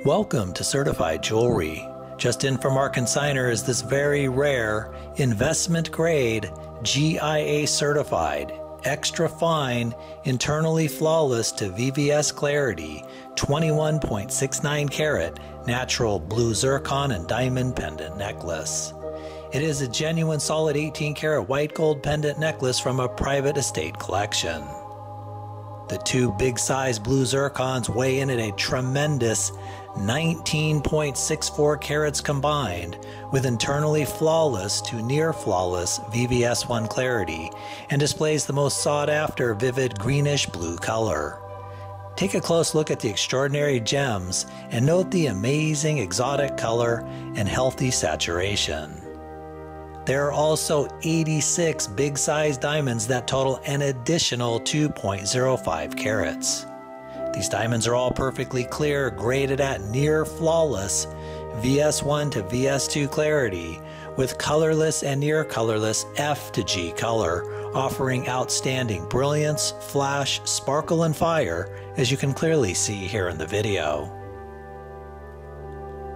Welcome to Certified Jewelry. Just in from our consigner is this very rare, investment grade, GIA certified, extra fine, internally flawless to VVS clarity, 21.69 carat, natural blue zircon and diamond pendant necklace. It is a genuine solid 18 karat white gold pendant necklace from a private estate collection. The two big size blue zircons weigh in at a tremendous 19.64 carats combined, with internally flawless to near flawless VVS1 clarity, and displays the most sought after vivid greenish blue color. Take a close look at the extraordinary gems and note the amazing exotic color and healthy saturation. There are also 86 big size diamonds that total an additional 2.05 carats. These diamonds are all perfectly clear, graded at near flawless VS1 to VS2 clarity, with colorless and near colorless F to G color, offering outstanding brilliance, flash, sparkle, and fire, as you can clearly see here in the video.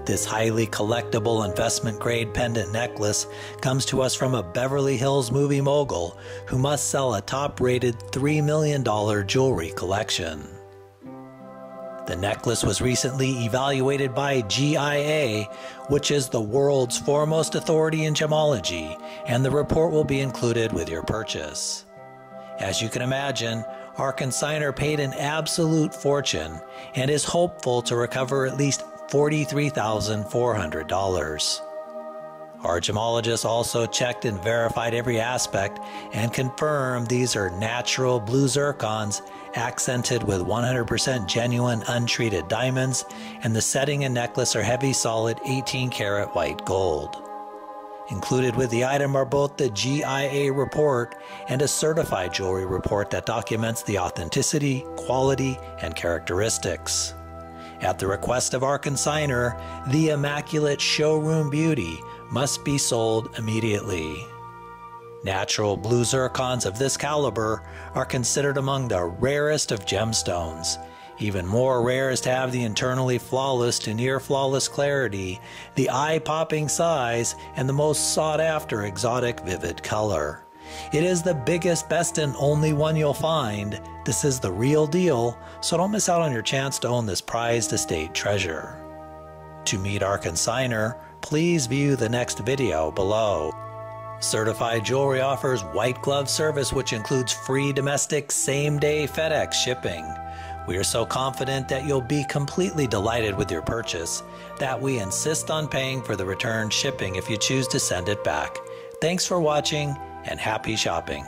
This highly collectible investment grade pendant necklace comes to us from a Beverly Hills movie mogul who must sell a top rated $3 million jewelry collection. The necklace was recently evaluated by GIA, which is the world's foremost authority in gemology, and the report will be included with your purchase. As you can imagine, our consigner paid an absolute fortune and is hopeful to recover at least $43,400. Our gemologist also checked and verified every aspect and confirmed these are natural blue zircons accented with 100% genuine untreated diamonds, and the setting and necklace are heavy solid 18 karat white gold. Included with the item are both the GIA report and a certified jewelry report that documents the authenticity, quality, and characteristics. At the request of our consigner, the immaculate showroom beauty must be sold immediately. Natural blue zircons of this caliber are considered among the rarest of gemstones. Even more rare is to have the internally flawless to near flawless clarity, the eye popping size, and the most sought after exotic vivid color. It is the biggest, best, and only one you'll find. This is the real deal, so don't miss out on your chance to own this prized estate treasure. To meet our consigner, please view the next video below. Certified Jewelry offers white glove service, which includes free domestic same day FedEx shipping. We are so confident that you'll be completely delighted with your purchase that we insist on paying for the return shipping if you choose to send it back. Thanks for watching and happy shopping.